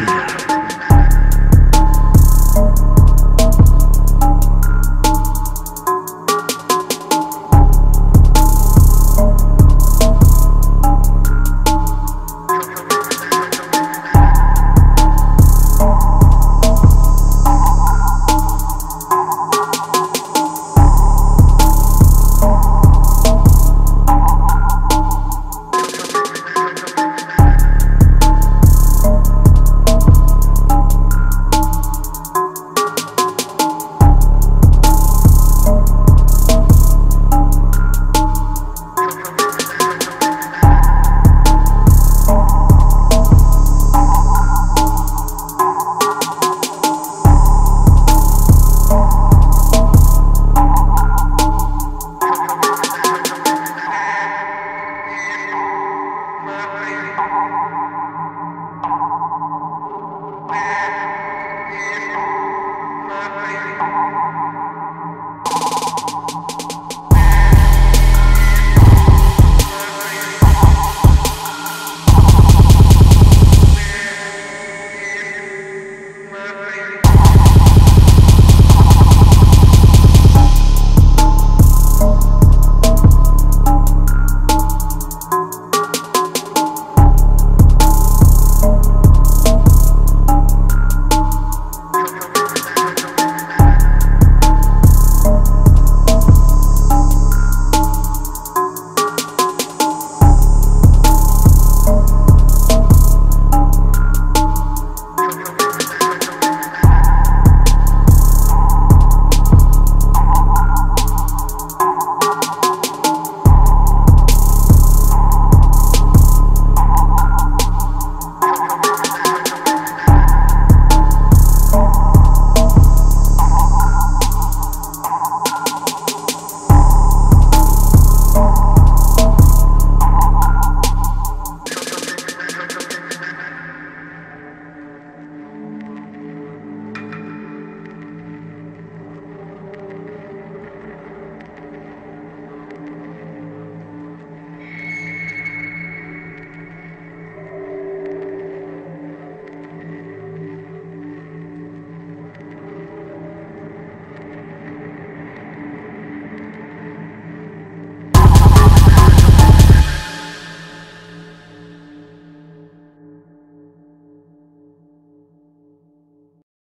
Yeah.